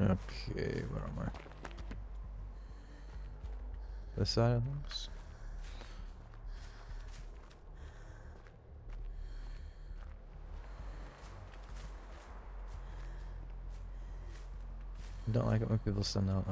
Okay, where am I? This side of things? Don't like it when people send out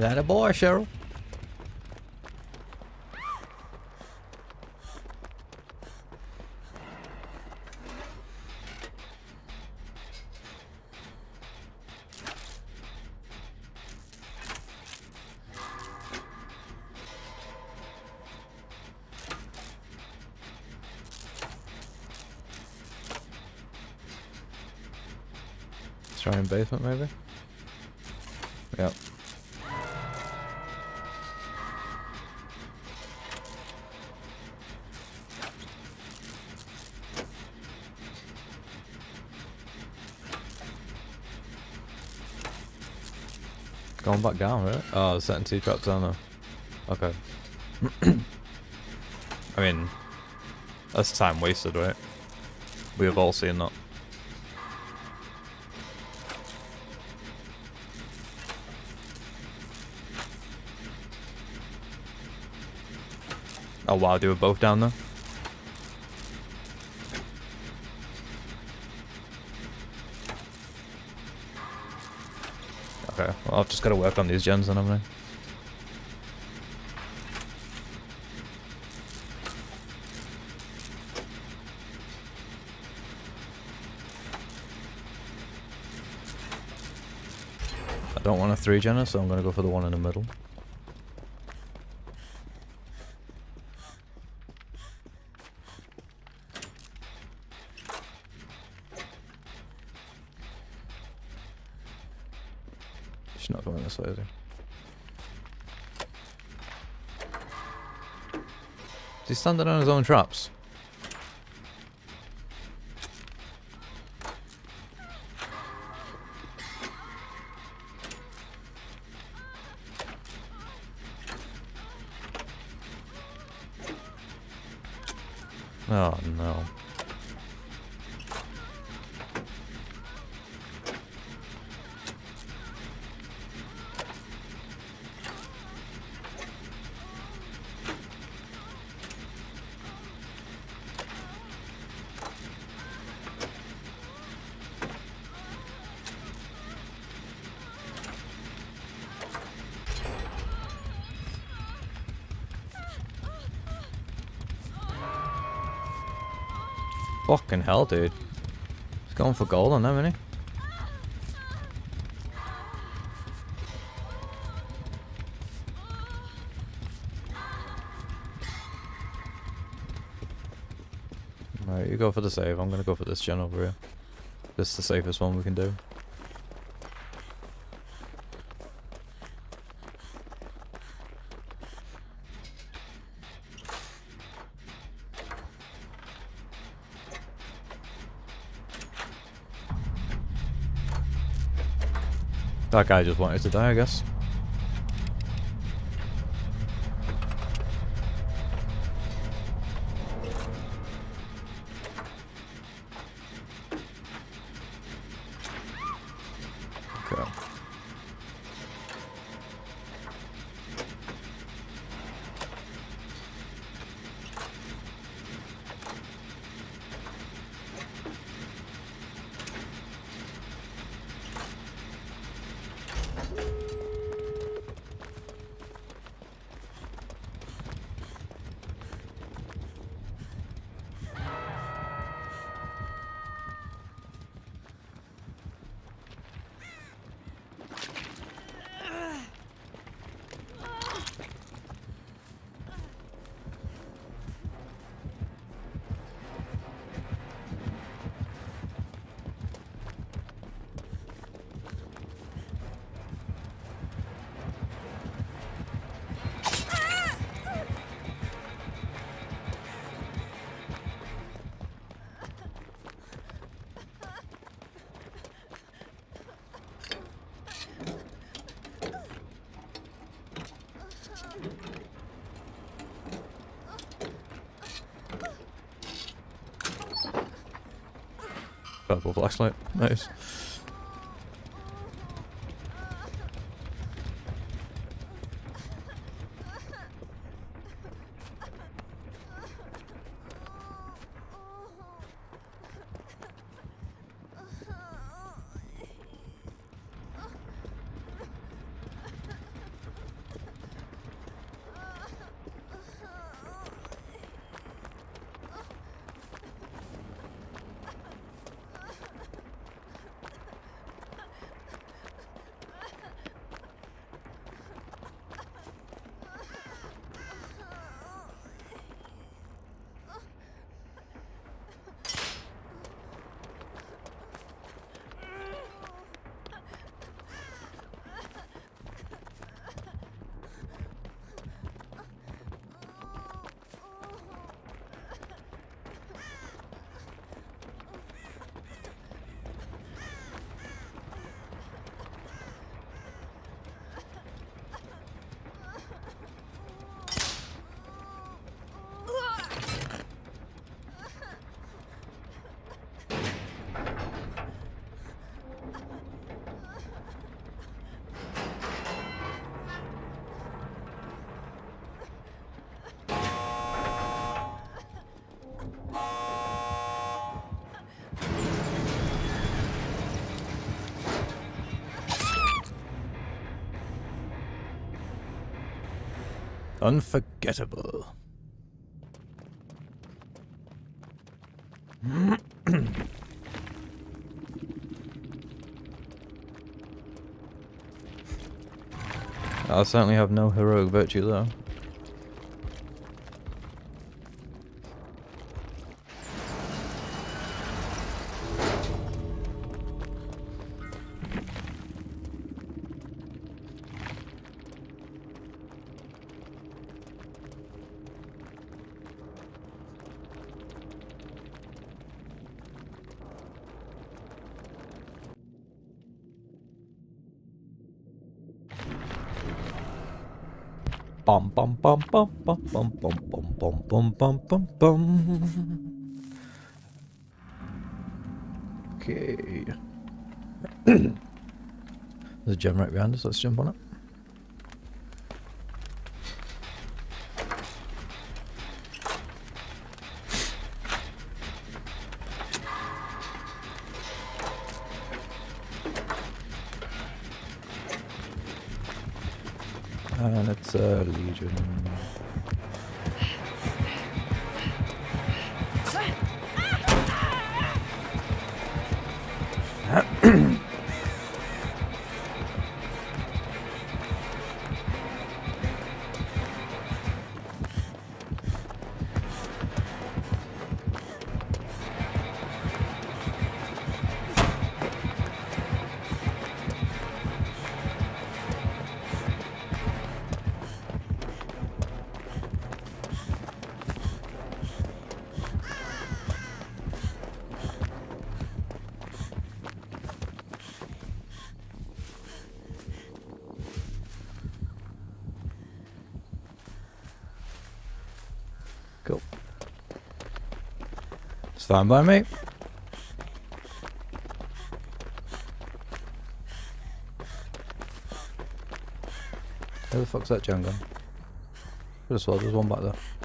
that. A boy, Cheryl? In basement maybe? Going back down, right? Oh, setting two traps down there. Okay. I mean, that's time wasted, right? We have all seen that. Oh wow, they were both down there? Okay, well I've just got to work on these gens then, I? I don't want a three genner, so I'm going to go for the one in the middle. She's not going this way, is he? Is he standing on his own traps? Oh no. Fucking hell, dude. He's going for gold on them, isn't he? Alright, you go for the save. I'm gonna go for this gen over here. This is the safest one we can do. That guy just wanted to die, I guess. Flashlight. Nice. Unforgettable. I certainly have no heroic virtue though. Bum bum bum bum bum bum bum bum bum bum bum bum. Okay. There's a gen right behind us. Let's jump on it. 中に。Cool. Stand by me. Where the fuck's that gun? Could there's one back there.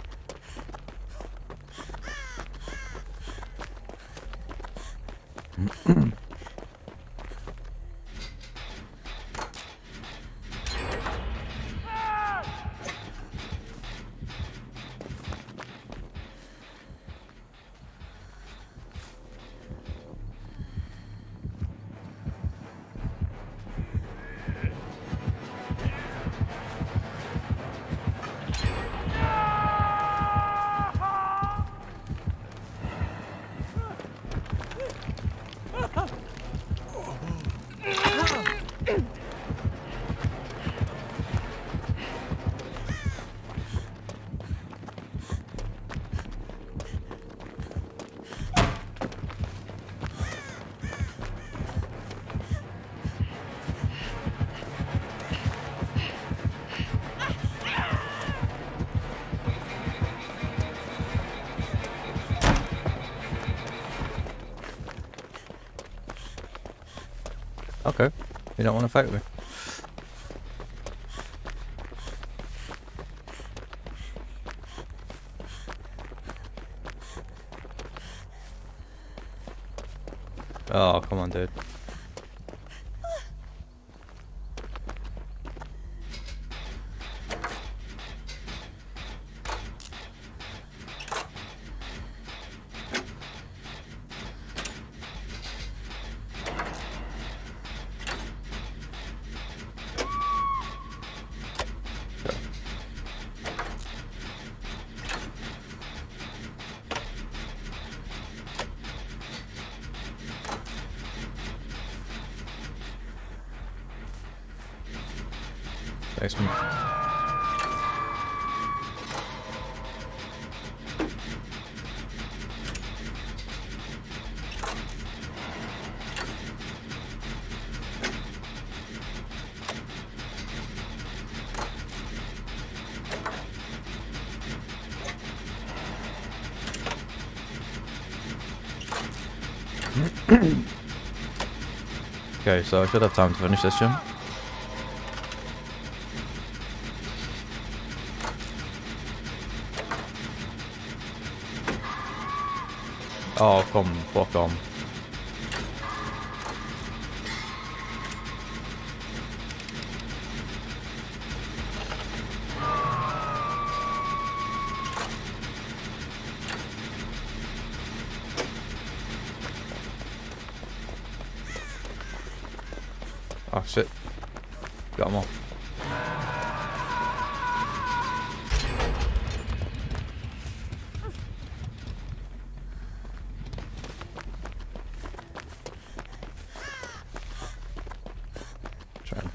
You don't want to fight with me? Oh, come on, dude. Basement. okay, so I should have time to finish this gen. Oh, come fuck on.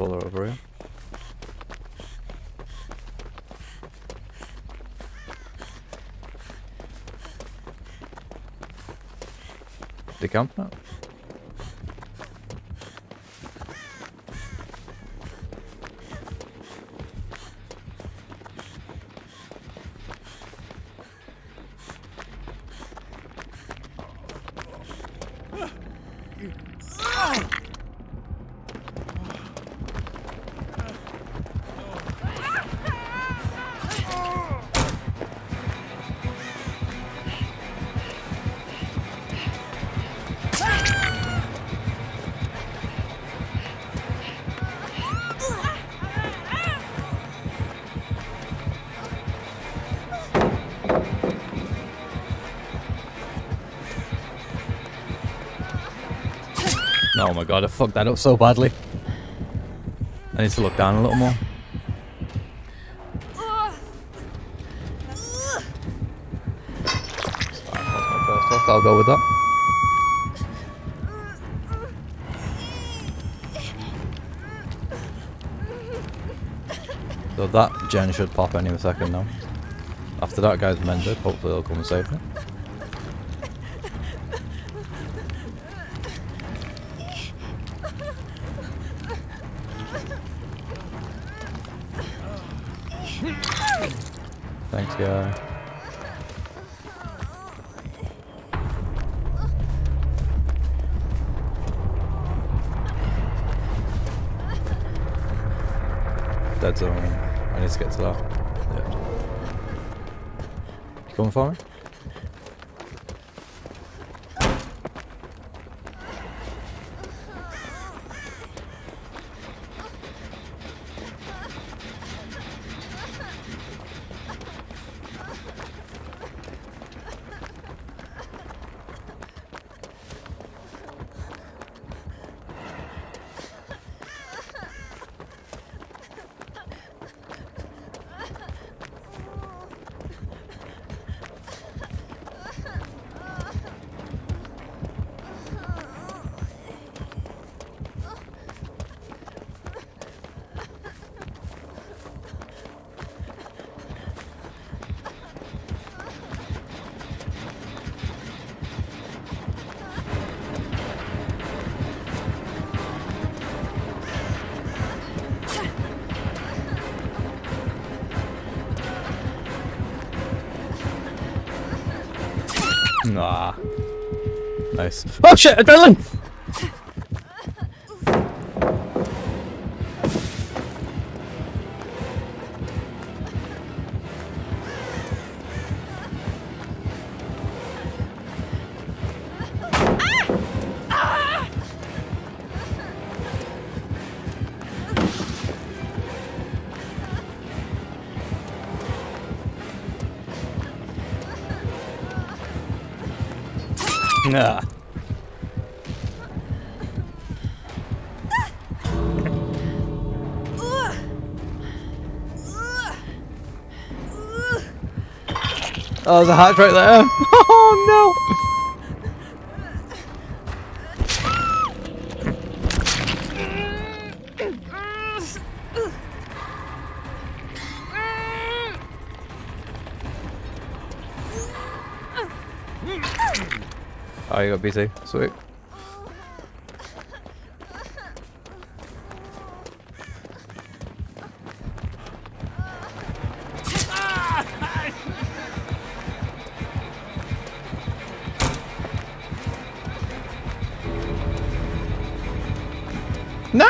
And over here. They count now? Oh my god, I fucked that up so badly. I need to look down a little more. I'll go with that. So that gen should pop any second now. After that guy's mended, hopefully he'll come and save me. Guy. Dead zone. I need to get to that. Yeah. You coming for me? Nah. Nice. Oh shit, adrenaline! Ah. Oh, there's a hatch right there. Oh no. Oh, you got BT. Sweet. No!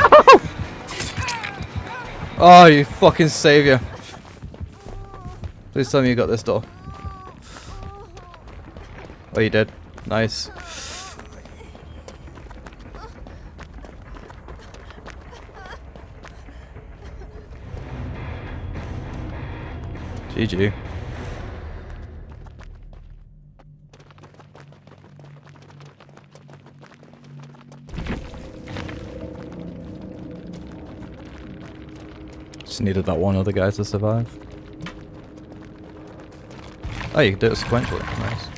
Oh, you fucking savior. Please tell me you got this door. Oh, you did. Nice. GG. Just needed that one other guy to survive. Oh, you can do it sequentially. Nice.